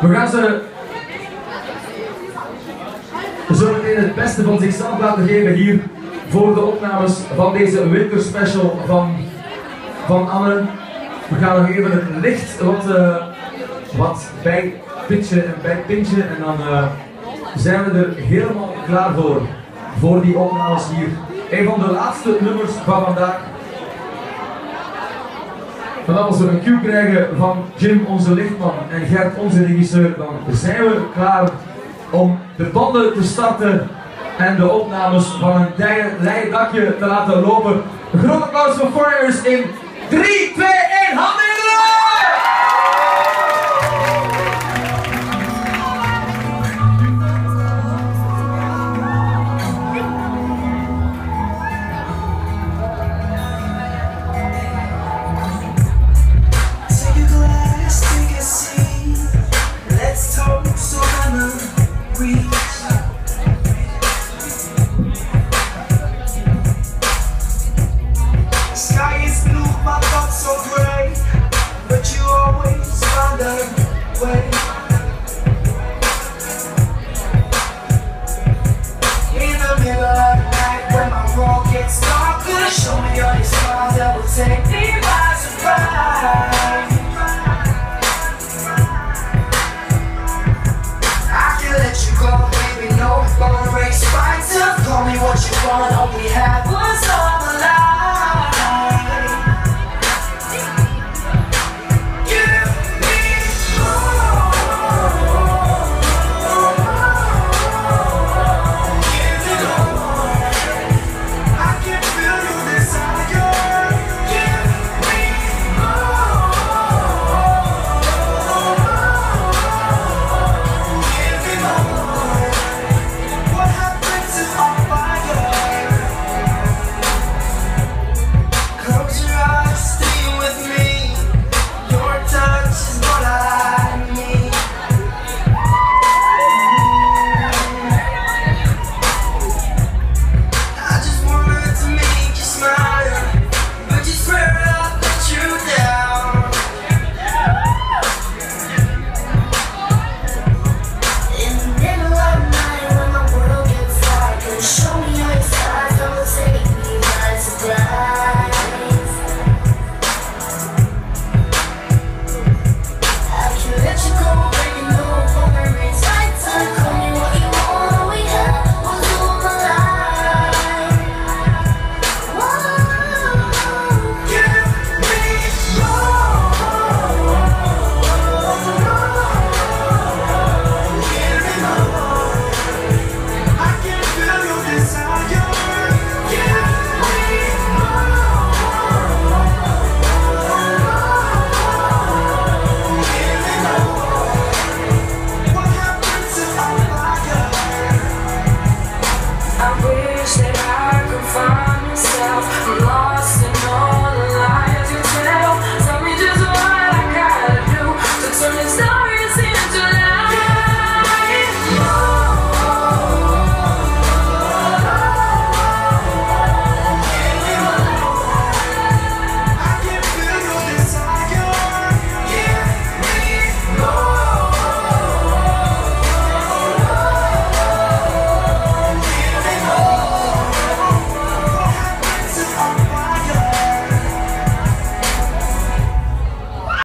We gaan ze zometeen het beste van zichzelf laten geven hier voor de opnames van deze winterspecial van, van Anne. We gaan nog even het licht wat, uh, wat bij pitchen en bij pintje en dan uh, zijn we er helemaal klaar voor. Voor die opnames hier. Een van de laatste nummers van vandaag. En als we een cue krijgen van Jim, onze lichtman, en Gert, onze regisseur, dan zijn we klaar om de banden te starten en de opnames van een leien dakje te laten lopen. Een groot applaus voor Foreigners in 3, 2, 1, handen Show me all these that will take me by surprise. I can let you go, baby, no bone Call me what you want, I wish that I could find myself. I'm lost.